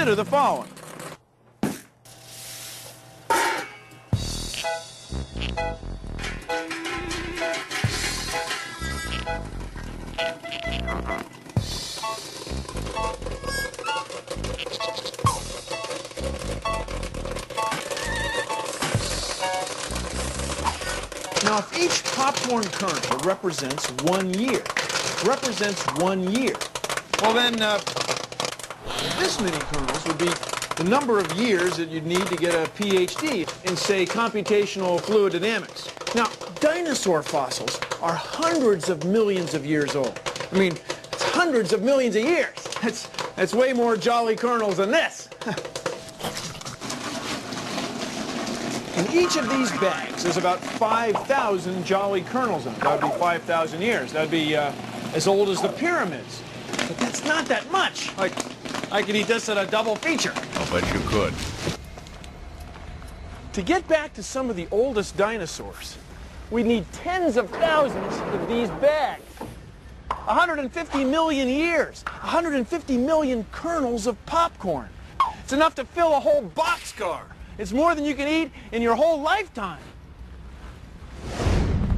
consider the following. Now, if each popcorn kernel represents one year, represents one year, well then, uh, this many kernels would be the number of years that you'd need to get a PhD in, say, computational fluid dynamics. Now, dinosaur fossils are hundreds of millions of years old. I mean, it's hundreds of millions of years. That's, that's way more jolly kernels than this. In each of these bags, there's about 5,000 jolly kernels in it. That would be 5,000 years. That would be uh, as old as the pyramids. But that's not that much. Like, I could eat this at a double feature. I'll bet you could. To get back to some of the oldest dinosaurs, we need tens of thousands of these bags. 150 million years, 150 million kernels of popcorn. It's enough to fill a whole boxcar. It's more than you can eat in your whole lifetime.